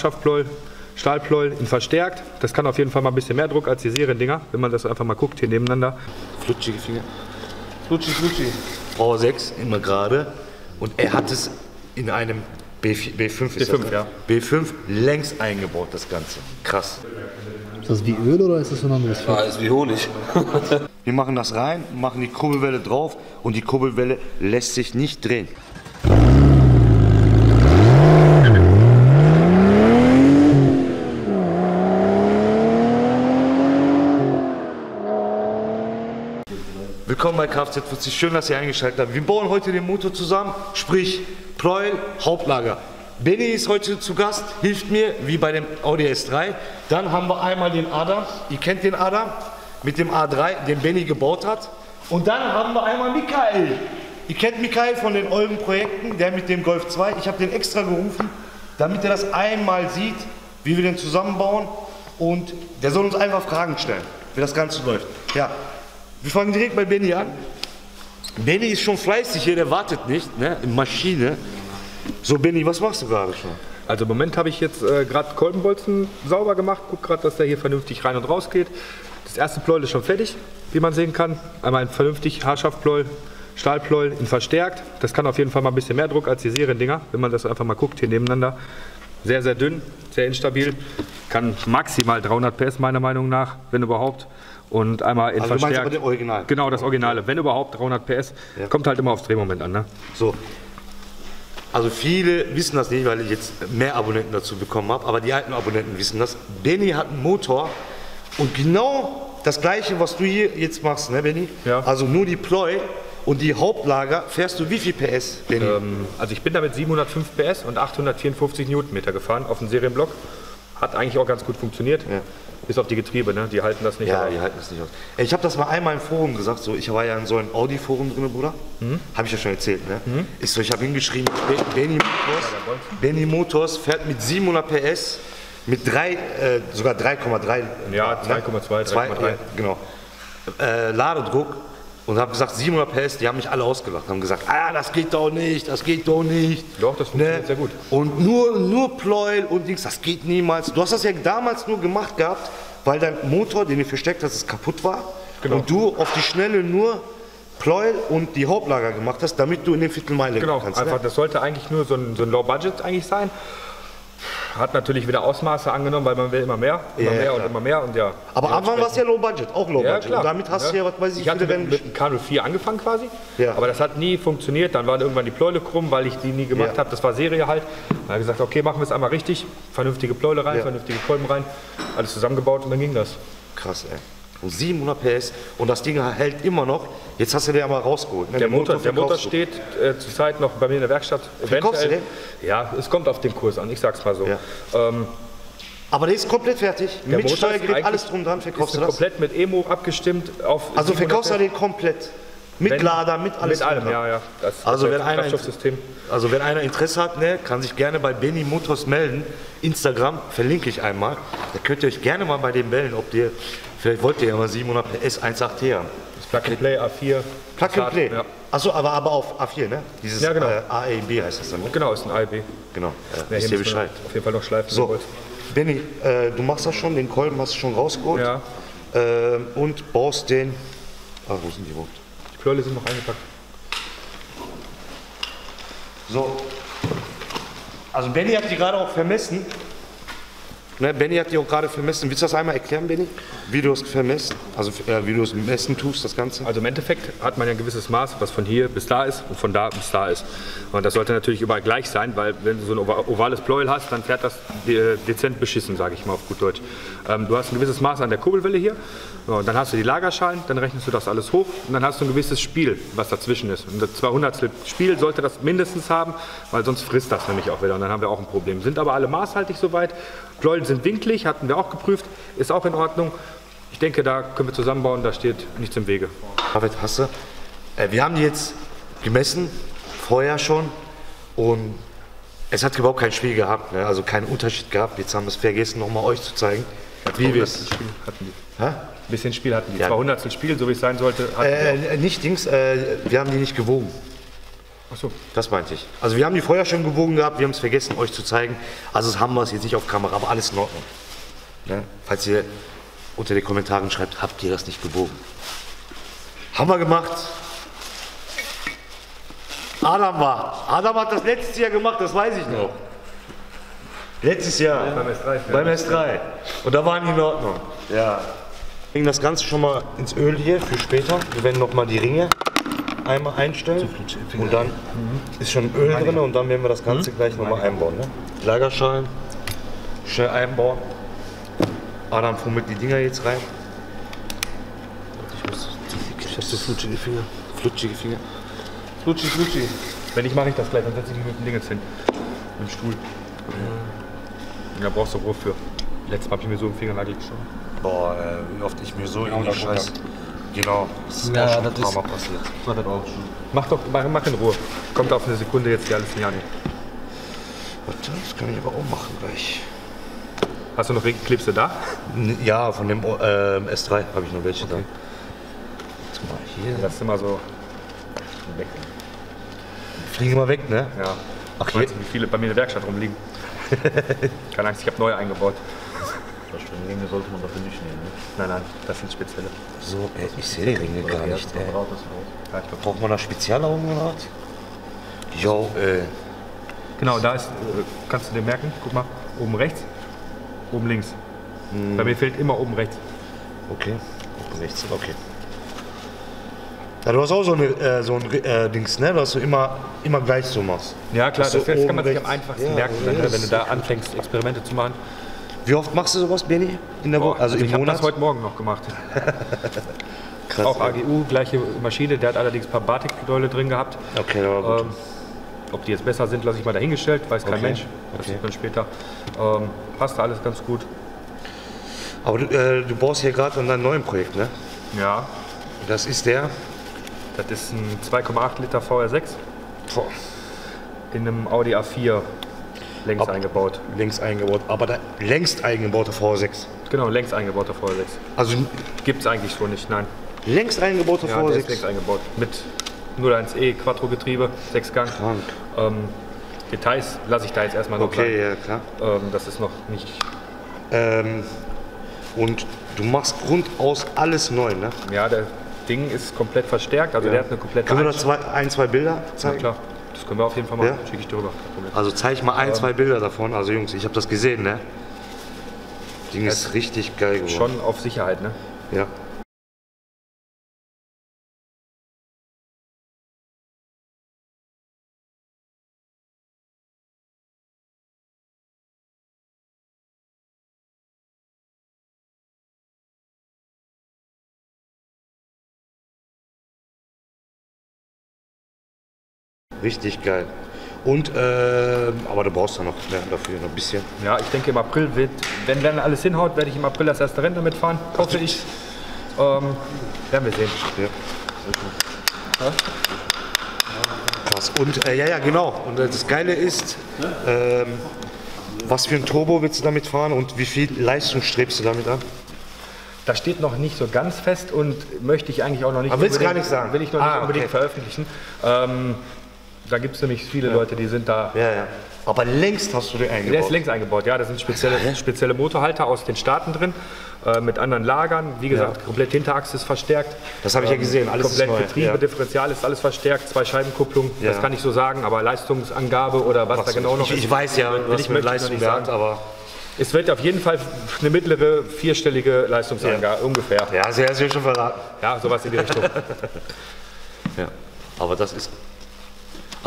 Schaftpleuel, Stahlpleuel in verstärkt. Das kann auf jeden Fall mal ein bisschen mehr Druck als die Seriendinger, wenn man das einfach mal guckt hier nebeneinander. Flutschige Finger. Flutschi, flutschi. Power 6, immer gerade. Und er hat es in einem B4, B5 ist B5, das, ne? ja. B5 längst eingebaut, das Ganze. Krass. Ist das wie Öl oder ist das so ein anderes Fett? Ja, ist wie Honig. Wir machen das rein, machen die Kurbelwelle drauf und die Kurbelwelle lässt sich nicht drehen. Willkommen bei Kfz 40, schön, dass ihr eingeschaltet habt. Wir bauen heute den Motor zusammen, sprich Pleuel, Hauptlager. Benny ist heute zu Gast, hilft mir, wie bei dem Audi S3. Dann haben wir einmal den Adam, ihr kennt den Adam, mit dem A3, den Benny gebaut hat. Und dann haben wir einmal Michael. Ihr kennt Michael von den Eugen Projekten, der mit dem Golf 2. Ich habe den extra gerufen, damit er das einmal sieht, wie wir den zusammenbauen. Und der soll uns einfach Fragen stellen, wie das Ganze läuft. Ja, wir fangen direkt bei Benny an. Benny ist schon fleißig hier, der wartet nicht, ne? Maschine. So, Benny, was machst du gerade schon? Also im Moment habe ich jetzt äh, gerade Kolbenbolzen sauber gemacht, guck gerade, dass der hier vernünftig rein und raus geht. Das erste Pleuel ist schon fertig, wie man sehen kann. Einmal ein vernünftig Haarschaftpleuel, Stahlpleuel in verstärkt. Das kann auf jeden Fall mal ein bisschen mehr Druck als die Seriendinger, wenn man das einfach mal guckt hier nebeneinander. Sehr, sehr dünn, sehr instabil. Kann maximal 300 PS meiner Meinung nach, wenn überhaupt. Und einmal in Also verstärkt. aber den Original? Genau, das Originale. Wenn überhaupt 300 PS. Kommt halt immer aufs Drehmoment an. Ne? So. Also viele wissen das nicht, weil ich jetzt mehr Abonnenten dazu bekommen habe, aber die alten Abonnenten wissen das. Benny hat einen Motor und genau das gleiche, was du hier jetzt machst, ne Benny? Ja. Also nur die Pleu und die Hauptlager, fährst du wie viel PS, Benny? Ähm, also ich bin damit 705 PS und 854 Newtonmeter gefahren auf dem Serienblock. Hat eigentlich auch ganz gut funktioniert. Ja. Bis auf die Getriebe, ne? die halten das nicht. Ja, aber- die halten das nicht aus. Ey, Ich habe das mal einmal im Forum gesagt, so, ich war ja in so einem Audi-Forum drin, Bruder. Mhm. Habe ich ja schon erzählt, ne? Ich, so, ich habe hingeschrieben, Be- Benny Motors, Benny Motors fährt mit 700 PS, mit drei, äh, sogar 3,3. Ja, 2,2, Zwei, 3,3. ja, genau. Äh, Ladedruck und habe gesagt 700 PS, die haben mich alle ausgelacht, haben gesagt, ah, das geht doch nicht, das geht doch nicht. Doch, das funktioniert sehr gut. Und nur, nur Pleuel und Dings, das geht niemals. Du hast das ja damals nur gemacht gehabt, weil dein Motor, den du versteckt hast, kaputt war. Genau. Und du auf die Schnelle nur Pleuel und die Hauptlager gemacht hast, damit du in den Viertelmeile Genau, kannst. einfach, Ne? das sollte eigentlich nur so ein, so ein Low Budget eigentlich sein. Hat natürlich wieder Ausmaße angenommen, weil man will immer mehr, immer Ja, mehr und immer mehr und ja. Aber am Anfang war es ja Low Budget, auch Low Ja, Budget. klar. Und damit hast du ja, was weiß ich, ich hatte mit, mit dem K04 angefangen quasi, aber das hat nie funktioniert. Dann waren irgendwann die Pleule krumm, weil ich die nie gemacht habe. Das war Serie halt. Dann habe gesagt, okay, machen wir es einmal richtig. Vernünftige Pleule rein, vernünftige Kolben rein. Alles zusammengebaut und dann ging das. Krass, ey. Und 700 PS und das Ding hält immer noch. Jetzt hast du den ja mal rausgeholt. Ne? Der Den Motor, der Motor steht äh, zurzeit noch bei mir in der Werkstatt. Verkaufst du Eventuell- Ja, es kommt auf den Kurs an, ich sag's mal so. Ja. Ähm, Aber der ist komplett fertig. der Mit Motor Steuergerät, alles drum dran. Verkaufst ist du das? komplett mit Emo abgestimmt auf Also 700 verkaufst du den komplett. Mit Wenn- Lader, mit alles. Mit allem, dran. ja, ja. Das Also wenn einer, also wenn einer Interesse hat, ne, kann sich gerne bei Benny Motors melden. Instagram verlinke ich einmal. Da könnt ihr euch gerne mal bei dem melden, ob ihr, vielleicht wollt ihr ja mal 700 PS 1.8T haben. Das Plug and Play A4. Plug and Play. Ja. Achso, aber, aber auf A4, ne? Dieses Ja, genau. äh, AEB heißt das dann, ne? Genau, ist ein ALB. Genau. Ja, Ja, müssen wir Bescheid. Auf jeden Fall noch schleifen. So, wollt. Benny, äh, du machst das schon, den Kolben hast du schon rausgeholt. Ja, Ähm, und baust den. Ah, wo sind die überhaupt? die Plölle sind noch eingepackt. So. Also Benny hat die gerade auch vermessen. Ne, Benny hat die auch gerade vermessen. Willst du das einmal erklären, Benny? Wie du es vermisst? Also äh, wie du es messen tust, das Ganze? Also im Endeffekt hat man ja ein gewisses Maß, was von hier bis da ist und von da bis da ist. Und das sollte natürlich überall gleich sein, weil wenn du so ein ova- ovales Pleuel hast, dann fährt das de dezent beschissen, sage ich mal auf gut Deutsch. Ähm, du hast ein gewisses Maß an der Kurbelwelle hier, und dann hast du die Lagerschalen, dann rechnest du das alles hoch und dann hast du ein gewisses Spiel, was dazwischen ist. Und das 200 Spiel sollte das mindestens haben, weil sonst frisst das nämlich auch wieder und dann haben wir auch ein Problem. Sind aber alle maßhaltig soweit. Pleuel sind winklig, hatten wir auch geprüft, ist auch in Ordnung. Ich denke, da können wir zusammenbauen, da steht nichts im Wege. David, hast du? Äh, wir haben die jetzt gemessen, vorher schon. Und es hat überhaupt kein Spiel gehabt, ne? also keinen Unterschied gehabt. Jetzt haben wir es vergessen, nochmal euch zu zeigen, wie wir es. Spiel hatten die. Hä? Ein bisschen Spiel hatten die. Ja. 200 Spiel, so wie es sein sollte. Äh, nicht Dings, äh, wir haben die nicht gewogen. Achso. Das meinte ich. Also wir haben die vorher schon gewogen gehabt, wir haben es vergessen, euch zu zeigen. Also das haben wir es jetzt nicht auf Kamera, aber alles in Ordnung. Ne? Falls ihr unter den Kommentaren schreibt, habt ihr das nicht gewogen? Haben wir gemacht. Adam war. Adam hat das letztes Jahr gemacht, das weiß ich noch. Letztes Jahr. Beim S3. ja. Beim S3. Und da waren die in Ordnung. Ja. Bringen das Ganze schon mal ins Öl hier für später. Wir werden noch mal die Ringe einmal einstellen. Und dann ist schon Öl drin und dann werden wir das Ganze gleich noch mal einbauen. Ne? Lagerschalen. Schnell einbauen. Adam fummelt die Dinger jetzt rein. Ich muss ich hab so flutschige Finger. Flutschige Finger. Flutschi, flutschi. Wenn nicht, mache ich das gleich, dann setze ich mich mit dem Ding jetzt hin. Mit dem Stuhl. Da brauchst du Rohr für. Letztes Mal habe ich mir so im Fingernagel geschoben. Boah, äh, wie oft ich mir so und irgendwie auch Scheiß. Genau, das ist Ja, auch schon das ein paar ist- Mal passiert. Das hat auch schon. Mach doch, mach, mach in Ruhe. Kommt auf eine Sekunde jetzt hier alles in Jani. Warte, das kann ich aber auch machen gleich. Hast du noch Klebste da? Ja, von dem ähm, S3 habe ich noch welche da. Jetzt mal hier. Das ist immer so. Weg. Fliegen immer weg, ne? Ja. Ach, Ich weiß nicht, wie viele bei mir in der Werkstatt rumliegen. Keine Angst, ich habe neue eingebaut. Ringe sollte man dafür nicht nehmen. Ne? Nein, nein, das sind spezielle. So, ey, ich sehe die Ringe gar nicht, ey. Das raus. Ja, Braucht man da Spezialaugen oder was? Jo, äh, Genau, da ist, äh, kannst du dir merken, guck mal, oben rechts, oben links. Bei mir fehlt immer oben rechts. okay. Oben rechts, okay. Ja, du hast auch so, eine, äh, so ein äh, Dings, ne? Dass du immer, immer gleich so machst. Ja klar, Dass das, das kann man sich am einfachsten Ja, merken, ja, wenn, du da anfängst, Experimente zu machen. Wie oft machst du sowas, Benny? In der Boah, Woche? Also, ich im habe Monat? das heute Morgen noch gemacht. Krass. Auch AGU, gleiche Maschine, der hat allerdings ein paar Batik-Gedäule drin gehabt. Okay, aber gut. Ähm, ob die jetzt besser sind, lasse ich mal dahingestellt, weiß kein Okay, Mensch. Das okay. sieht man später. Ähm, passt alles ganz gut. aber du, äh, du baust hier gerade an deinem neuen Projekt, ne? Ja, Das ist der. Das ist ein 2,8 Liter VR6 Boah, in einem Audi A4 längs Ab- eingebaut. längst eingebaut, aber der längst eingebaute V6. Genau, längs eingebauter VR6. Also Gibt es eigentlich so nicht, nein. längst eingebaute Ja, der ist V6. längs eingebaut. Mit 01E Quattro-Getriebe, 6 Gang. Ähm, Details lasse ich da jetzt erstmal noch Okay, ja klar. Ähm, das ist noch nicht. Ähm, und du machst grundaus alles neu, ne? Ja, der Ding ist komplett verstärkt, also der hat eine komplette Können wir Einst- zwei, ein, zwei Bilder Ja, zeigen? klar, das können wir auf jeden Fall machen. Ja? Schicke ich dir rüber. Also zeig mal ein, zwei Bilder davon. Also Jungs, ich habe das gesehen, ne? Ding ist richtig geil geworden. Schon auf Sicherheit, ne? Ja. Richtig geil. Und, ähm, aber du brauchst ja noch mehr dafür, noch ein bisschen. Ja, ich denke im April wird, wenn dann alles hinhaut, werde ich im April das erste Rennen damit fahren. Hoffe ich. Ähm, werden wir sehen. Ja. Krass. Und äh, ja, ja, genau. Und äh, das Geile ist, ähm, was für ein Turbo willst du damit fahren und wie viel Leistung strebst du damit an? Das steht noch nicht so ganz fest und möchte ich eigentlich auch noch nicht. Aber willst du gar nicht sagen? Will ich noch Ah, nicht okay. unbedingt veröffentlichen. Ähm, da gibt es nämlich viele Leute, die sind da. Ja, ja. Aber längst hast du den eingebaut. Der ist längs eingebaut, ja. Da sind spezielle, spezielle Motorhalter aus den Staaten drin, äh, mit anderen Lagern. Wie gesagt, komplett Hinterachse ist verstärkt. Das habe ich ja gesehen, alles komplett ist neu. Getriebe, ja. Differential ist alles verstärkt, zwei Scheibenkupplung, Ja. das kann ich so sagen, aber Leistungsangabe oder was da genau noch ich, ist. ich weiß ja, was ich noch Leistung sagen. aber Es wird auf jeden Fall eine mittlere, vierstellige Leistungsangabe, ungefähr. ja, hast ja schon verraten. Ja, sowas in die Richtung. Ja. Aber das ist.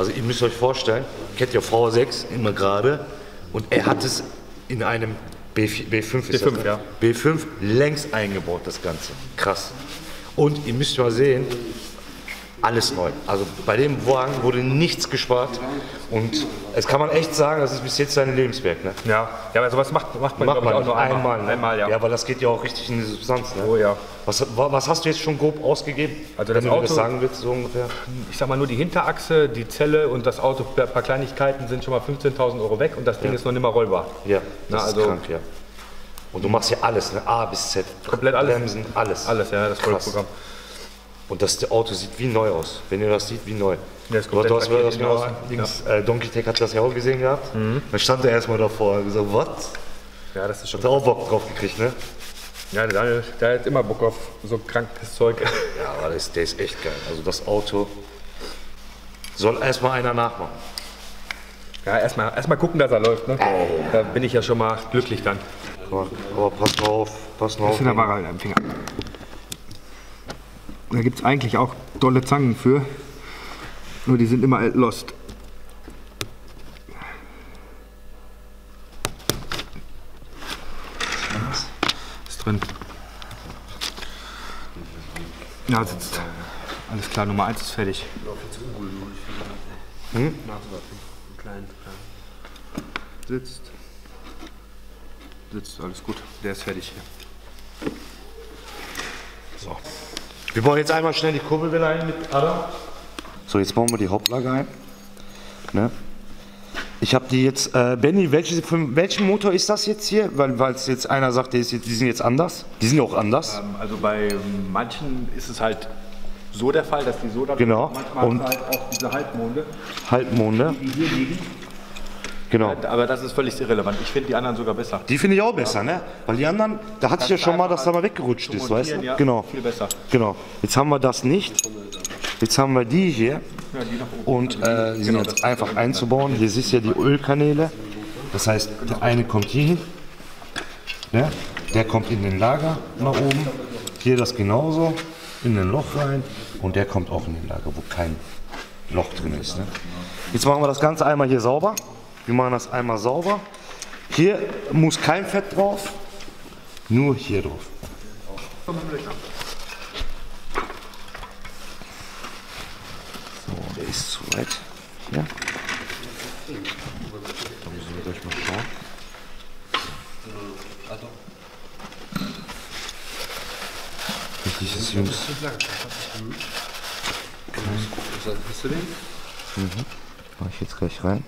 Also ihr müsst euch vorstellen, kennt ihr V6 immer gerade und er hat es in einem B4, B5 ist B5, das, ne? ja. B5 längst eingebaut, das Ganze. Krass. Und ihr müsst mal sehen, alles neu. Also bei dem Wagen wurde nichts gespart und es kann man echt sagen, das ist bis jetzt sein Lebenswerk. Ne? Ja, ja aber sowas macht, macht man, Macht man auch nur einmal. einmal. Ne? Einmal, ja. ja, aber das geht ja auch richtig in die Substanz. Ne? Oh ja. Was, wa- was hast du jetzt schon grob ausgegeben? Also wenn das du das Auto- sagen willst, so ungefähr? Ich sag mal nur die Hinterachse, die Zelle und das Auto, ein paar Kleinigkeiten sind schon mal 15.000 Euro weg und das Ding ist noch nicht mal rollbar. Ja, Na, das also- ist krank, ja. Und du machst ja alles, ne? A bis Z. Komplett alles. Bremsen, alles. Alles, ja, das volle. Programm. Und das Auto sieht wie neu aus. Wenn ihr das seht, wie neu. Ja, ist du, du hast das aus genau. Dings, äh, Donkey Tech hat das ja auch gesehen gehabt. Dann stand er erstmal davor und gesagt, was? Ja, das ist schon. Hat er auch Bock drauf gekriegt, ne? Ja, der Daniel, der hat immer Bock auf so krankes Zeug. Ja, aber das, der ist echt geil. Also das Auto soll erstmal einer nachmachen. Ja, erstmal erst mal gucken, dass er läuft. Ne? Da bin ich ja schon mal glücklich dann. Aber, aber pass mal auf, pass mal auf. da war er am Finger. Da gibt es eigentlich auch dolle Zangen für. Nur die sind immer lost. Ist drin. Ja, sitzt. Alles klar, Nummer 1 ist fertig. Hm? Sitzt. Sitzt, alles gut. Der ist fertig hier. So. Wir bauen jetzt einmal schnell die Kurbelwelle ein mit Adam. So, jetzt bauen wir die Hauptlage ein. Ne? Ich habe die jetzt, äh, Benny, welche, für welchen Motor ist das jetzt hier? Weil weil es jetzt einer sagt, jetzt, die sind jetzt anders. Die sind ja auch anders. Ähm, Also bei manchen ist es halt so der Fall, dass die so da Genau. Manchmal Und- halt auch diese Halbmonde, Halbmonde. die hier liegen. Genau. Aber das ist völlig irrelevant. Ich finde die anderen sogar besser. Die finde ich auch besser, ne? Weil die anderen, da hatte ich ja schon mal, dass da mal weggerutscht ist, weißt du? Ja, Genau. Viel besser. Genau. Jetzt haben wir das nicht. Jetzt haben wir die hier. Ja, die. Und äh, die sind jetzt einfach einzubauen. Hier siehst du ja die Ölkanäle. Das heißt, der eine kommt hier hin. Ne? Der kommt in den Lager nach oben. Hier das genauso. In ein Loch rein. Und der kommt auch in den Lager, wo kein Loch drin ist. Ne? Jetzt machen wir das Ganze einmal hier sauber. Wir machen das einmal sauber. Hier muss kein Fett drauf. Nur hier drauf. So, der ist zu weit. Hier. Da müssen wir gleich mal schauen. Richtig ist Jungs. Den? Mach ich jetzt gleich rein.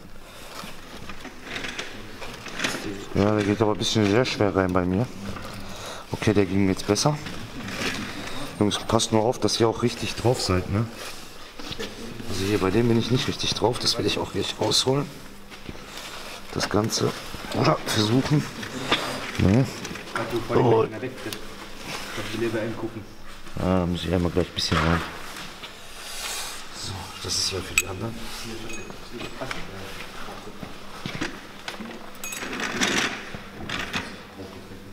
Ja, der geht aber ein bisschen sehr schwer rein bei mir. Okay, der ging jetzt besser. Jungs, passt nur auf, dass ihr auch richtig drauf seid, ne? Also hier bei dem bin ich nicht richtig drauf, das will ich auch gleich rausholen. Das Ganze. Oder versuchen. Ne? Oh. Ah, da muss ich einmal gleich ein bisschen rein. So, das ist ja für die anderen.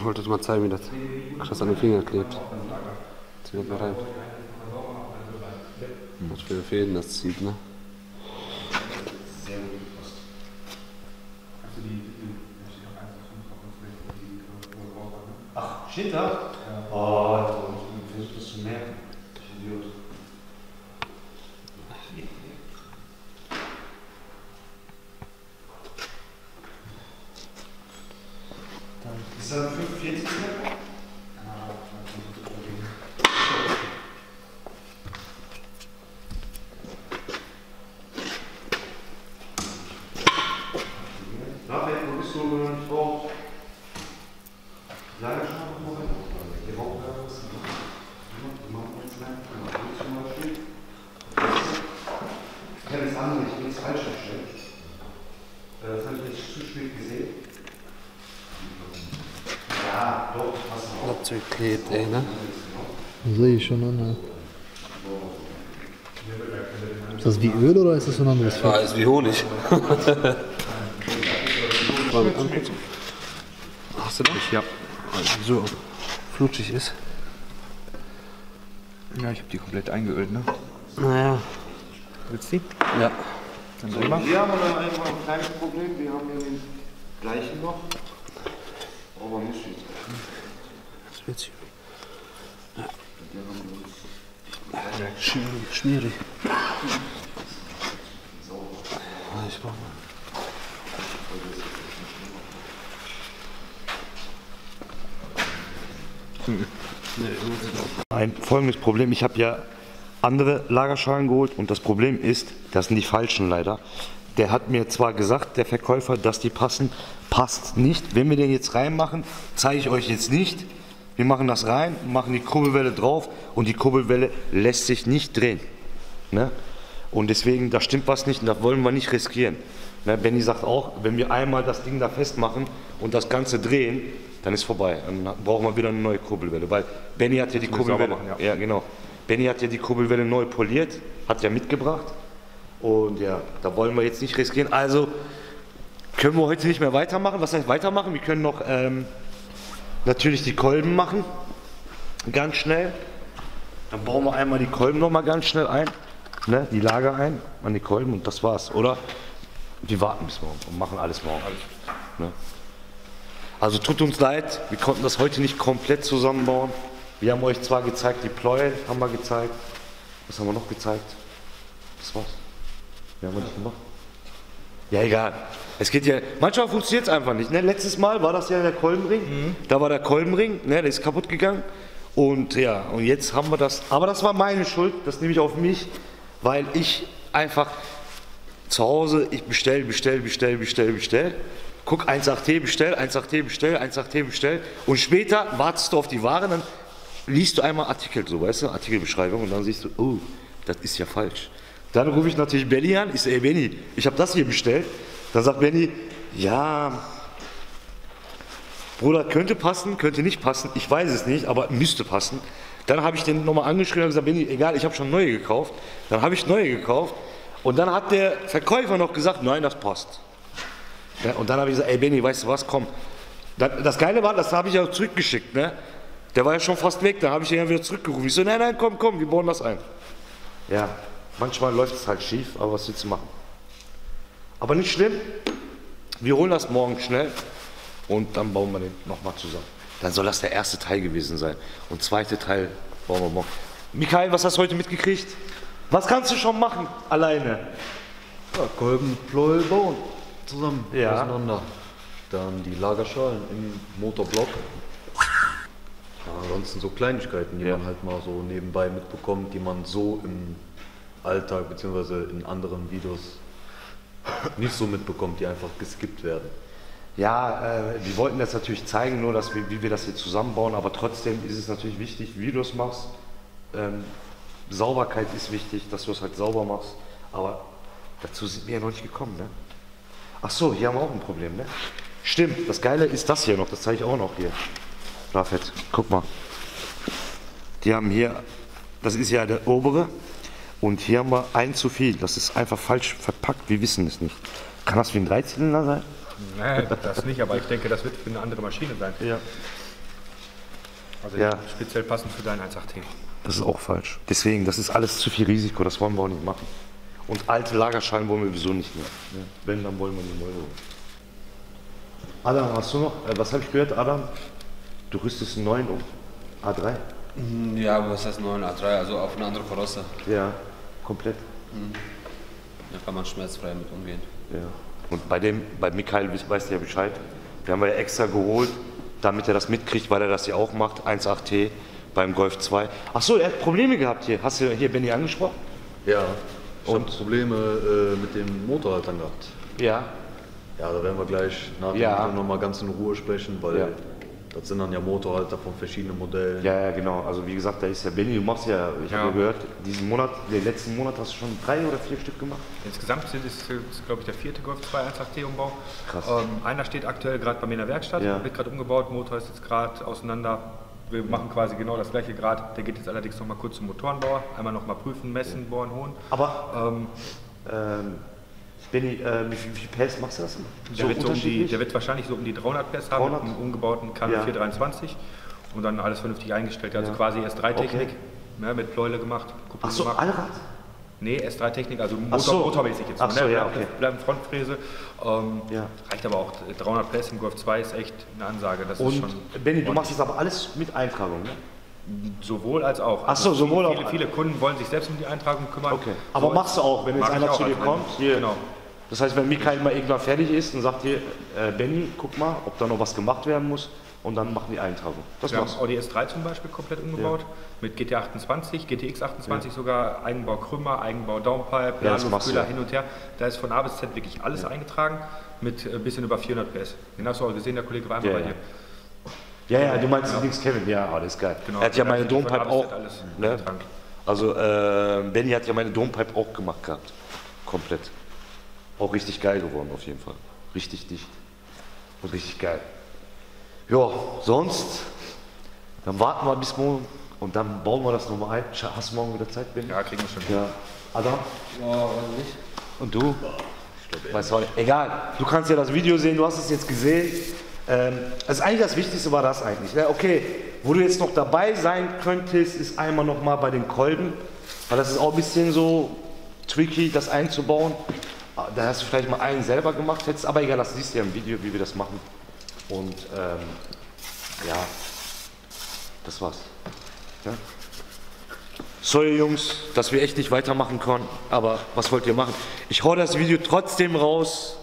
Ich wollte dir mal zeigen, wie das, ach, das an den Finger klebt. Zieh das mal rein. Was für Fäden das zieht, ne? Steht da? Oh, ich versuche das zu merken. Ich Idiot. Ist da 45 Meter? Raphael, wo bist du, wenn du nicht brauchst? Lange schon noch Die Hauptsache ist, die machen jetzt nicht, zum Beispiel. Ich kann das andere nicht, nichts falsch verstehen. Äh, Das habe ich jetzt zu spät gesehen. Ja, doch, pass auf. Das Zeug klebt, ey, ne? Sehe ich schon an, ja. Ist das wie Öl oder ist das so ein anderes Fett? Ah, ist wie Honig. Mal mit angucken. Hast du das? Ja. So flutschig ist. Ja, ich habe die komplett eingeölt, ne? Naja. Willst du die? Ja. Dann mal. Wir haben aber einfach ein kleines Problem. Wir haben hier den gleichen noch. Aber nicht viel. Das wird sich. Schwierig, schwierig. Ein folgendes Problem, ich habe ja andere Lagerschalen geholt und das Problem ist, das sind die falschen leider. Der hat mir zwar gesagt, der Verkäufer, dass die passen, passt nicht. Wenn wir den jetzt reinmachen, zeige ich euch jetzt nicht. Wir machen das rein, machen die Kurbelwelle drauf und die Kurbelwelle lässt sich nicht drehen. Ne? Und deswegen, da stimmt was nicht und das wollen wir nicht riskieren. Ne? Benny sagt auch, wenn wir einmal das Ding da festmachen und das Ganze drehen, dann ist vorbei. Dann brauchen wir wieder eine neue Kurbelwelle. Weil Benny hat ja die Kurbelwelle. machen, ja. ja, genau. Benny hat ja die Kurbelwelle neu poliert, hat ja mitgebracht. Und ja, da wollen wir jetzt nicht riskieren. Also können wir heute nicht mehr weitermachen. Was heißt weitermachen? Wir können noch ähm, natürlich die Kolben machen. Ganz schnell. Dann bauen wir einmal die Kolben noch mal ganz schnell ein. Ne? Die Lager ein an die Kolben und das war's, oder? Wir warten bis morgen und machen alles morgen. Ne? Also tut uns leid, wir konnten das heute nicht komplett zusammenbauen. Wir haben euch zwar gezeigt, die Pleuel haben wir gezeigt. Was haben wir noch gezeigt? Das war's. Mehr haben wir nicht gemacht. Ja, egal. Es geht ja, manchmal funktioniert es einfach nicht. Ne? Letztes Mal war das ja der Kolbenring. Da war der Kolbenring, ne? der ist kaputt gegangen. Und ja, und jetzt haben wir das. Aber das war meine Schuld, das nehme ich auf mich, weil ich einfach zu Hause, ich bestell, bestell, bestell, bestell, bestell. Guck 1.8T, bestell, 1.8T, bestell, 1.8T, bestell. Und später wartest du auf die Ware, dann liest du einmal Artikel, so weißt du, Artikelbeschreibung und dann siehst du, oh, das ist ja falsch. Dann rufe ich natürlich Benny an, ich sage, ey Benny, ich habe das hier bestellt. Dann sagt Benny, ja, Bruder, könnte passen, könnte nicht passen, ich weiß es nicht, aber müsste passen. Dann habe ich den nochmal angeschrieben und gesagt, Benny, egal, ich habe schon neue gekauft. Dann habe ich neue gekauft und dann hat der Verkäufer noch gesagt, nein, das passt. Ja, und dann habe ich gesagt, ey Benny, weißt du was, komm. Das, Geile war, das habe ich ja zurückgeschickt, ne? Der war ja schon fast weg, da habe ich ihn ja wieder zurückgerufen. Ich so, nein, nein, komm, komm, wir bauen das ein. Ja, manchmal läuft es halt schief, aber was willst du machen? Aber nicht schlimm, wir holen das morgen schnell und dann bauen wir den nochmal zusammen. Dann soll das der erste Teil gewesen sein. Und zweite Teil bauen wir morgen. Michael, was hast du heute mitgekriegt? Was kannst du schon machen alleine? Ja, Kolben, Pleuel bauen. Zusammen, Ja. auseinander. Dann die Lagerschalen im Motorblock. Ja, ansonsten so Kleinigkeiten, die Ja. man halt mal so nebenbei mitbekommt, die man so im Alltag bzw. in anderen Videos nicht so mitbekommt, die einfach geskippt werden. Ja, äh, wir wollten das natürlich zeigen, nur dass wir, wie wir das hier zusammenbauen, aber trotzdem ist es natürlich wichtig, wie du es machst. Ähm, Sauberkeit ist wichtig, dass du es halt sauber machst, aber dazu sind wir ja noch nicht gekommen, ne? Ach so, hier haben wir auch ein Problem, ne? Stimmt, das Geile ist das hier noch, das zeige ich auch noch hier. Rafet, guck mal. Die haben hier, das ist ja der obere, und hier haben wir ein zu viel. Das ist einfach falsch verpackt, wir wissen es nicht. Kann das wie ein Dreizylinder sein? Nee, das nicht, aber ich denke, das wird für eine andere Maschine sein. Ja. Also Ja. speziell passend für deinen 1.8T. Das ist auch falsch. Deswegen, das ist alles zu viel Risiko, das wollen wir auch nicht machen. Und alte Lagerschalen wollen wir sowieso nicht mehr. ne? Wenn, dann wollen wir die neu holen. Adam, hast du noch, äh, was habe ich gehört, Adam? Du rüstest einen neuen um. A3? Ja, aber was heißt 9 A3? Also auf eine andere Karosse. Ja, komplett. Da kann man schmerzfrei mit umgehen. Ja. Und bei dem, bei Michael weiß- weißt du ja Bescheid. Wir haben wir ja extra geholt, damit er das mitkriegt, weil er das ja auch macht. 1.8T beim Golf 2. Ach so, er hat Probleme gehabt hier. Hast du hier Benny angesprochen? Ja, ich habe Probleme äh, mit dem Motorhaltern gehabt. Ja. Ja, da werden wir gleich nach dem Ja. Video nochmal ganz in Ruhe sprechen, weil Ja. Das sind dann ja Motorhalter von verschiedenen Modellen. Ja, ja, genau. Also wie gesagt, da ist ja Benny, du machst ja, ich Ja. habe gehört, diesen Monat, den letzten Monat hast du schon drei oder vier Stück gemacht. Insgesamt sind es, ist, glaube ich, der vierte Golf 2 1.8T-Umbau. Krass. Ähm, einer steht aktuell gerade bei mir in der Werkstatt, Ja. wird gerade umgebaut, Motor ist jetzt gerade auseinander. Wir machen quasi genau das gleiche gerade. Der geht jetzt allerdings noch mal kurz zum Motorenbauer. Einmal noch mal prüfen, messen, bohren, holen. Aber, Ähm, ähm, Benny, äh, wie viel, wie viel PS machst du das? der, wird so um die, der wird wahrscheinlich so um die 300 PS haben 300? mit einem umgebauten KW Ja. 423 und dann alles vernünftig eingestellt. Also Ja. quasi S3-Technik, Okay. ne, mit Pleule gemacht, Kupplung Ach so, gemacht. Allrad? Nee, S3-Technik, also Motor, so. motormäßig jetzt. Ach so, ne? ja, okay. Bleibt Frontfräse. Ähm, Ja. Reicht aber auch. 300 PS im Golf 2 ist echt eine Ansage. Das ist Und schon Benny, du machst das aber alles mit Eintragung, ne? Sowohl als auch. Ach so, sowohl viele, auch- Viele Kunden wollen sich selbst um die Eintragung kümmern. Okay. Aber So machst du auch, wenn jetzt einer zu dir also kommt, hier, Genau. Das heißt, wenn Michael mal irgendwann fertig ist, dann sagt ihr, äh, Benny, guck mal, ob da noch was gemacht werden muss und dann machen die Eintragung. Das Wir haben war's. Audi S3 zum Beispiel komplett umgebaut, mit GT 28, GTX 28 sogar, Eigenbau Krümmer, Eigenbau Downpipe, Ja, machst. Luftkühler hin und her. Da ist von A bis Z wirklich alles eingetragen mit ein bisschen über 400 PS. Den hast du auch gesehen, der Kollege war einfach Ja, bei ja. dir. Ja, ja, du meinst links Kevin, ja, das ist geil. Genau. Er hat ja meine Dompipe auch. Z alles Ne? Also äh, Benny hat ja meine Dompipe auch gemacht gehabt. Komplett. Auch richtig geil geworden auf jeden Fall. Richtig dicht. Und richtig geil. Ja, sonst, dann warten wir bis morgen und dann bauen wir das nochmal ein. Hast du morgen wieder Zeit, Benny? Ja, kriegen wir schon. Ja. Adam? Ja, nicht. Und du? Weiß auch nicht. Egal. Du kannst ja das Video sehen, du hast es jetzt gesehen. Ähm, also eigentlich das Wichtigste war das eigentlich. Ne? Okay, wo du jetzt noch dabei sein könntest, ist einmal noch mal bei den Kolben. Weil das ist auch ein bisschen so tricky, das einzubauen. Ah, Da hast du vielleicht mal einen selber gemacht, hättest, aber egal, das siehst du ja im Video, wie wir das machen. Und ähm, ja, das war's. Ja? Sorry Jungs, dass wir echt nicht weitermachen konnten, aber was wollt ihr machen? Ich hau das Video trotzdem raus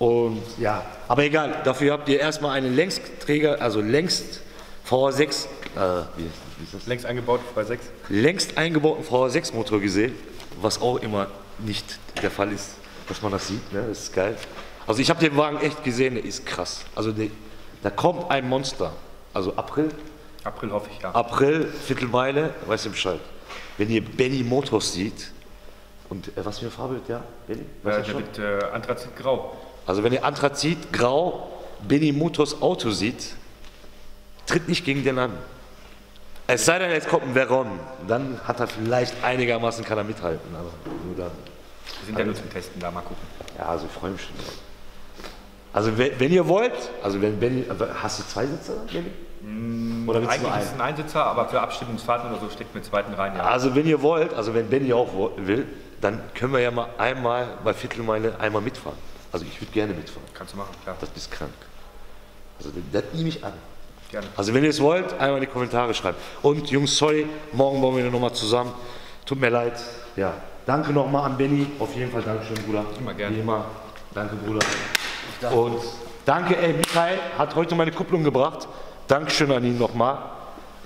und ja, aber egal, dafür habt ihr erstmal einen Längsträger, also längst VH6, äh, wie, wie ist das? Längst eingebaut bei 6. längst eingebauten VH6 Motor gesehen, was auch immer nicht der Fall ist, dass man das sieht, ne? das ist geil. Also ich habe den Wagen echt gesehen, der ist krass. Also der, da kommt ein Monster, also April, April hoffe ich, ja. April, Viertelmeile, weißt du Bescheid. Wenn ihr Benny Motors sieht, und äh, was für eine Farbe, ja, Benny? Weißt Äh, der schon? mit äh, Anthrazit Grau. Also wenn ihr Anthrazit, Grau, Benny Motors Auto sieht, tritt nicht gegen den an. Es sei denn, jetzt kommt ein Veron, dann hat er vielleicht einigermaßen, kann er mithalten, aber nur dann. Wir sind ja nur zum Testen da, mal gucken. Ja, also ich freue mich schon. Also wenn, wenn ihr wollt, also wenn aber hast du zwei Sitze, Benny? Oder willst du Eigentlich einen? ist es ein Einsitzer, aber für Abstimmungsfahrten oder so steckt mit zweiten rein, ja. Also wenn ihr wollt, also wenn Benny auch will, dann können wir ja mal einmal bei Viertelmeile einmal mitfahren. Also ich würde gerne mitfahren. Kannst du machen, klar. Das bist krank. Also das nehme ich an. Gerne. Also wenn ihr es wollt, einmal in die Kommentare schreiben. Und Jungs, sorry, morgen bauen wir nochmal zusammen. Tut mir leid. Ja, danke nochmal an Benny. Auf jeden Fall Dankeschön, Bruder. Immer gerne. Wie immer. Danke, Bruder. Und danke, ey, Michael hat heute meine Kupplung gebracht. Dankeschön an ihn nochmal.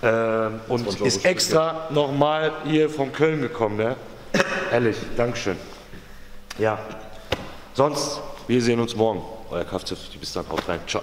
Ähm, und ist extra nochmal hier von Köln gekommen, ne? Ehrlich, Dankeschön. Ja. Sonst, wir sehen uns morgen. Euer Kfz, bis dann, haut rein. Ciao.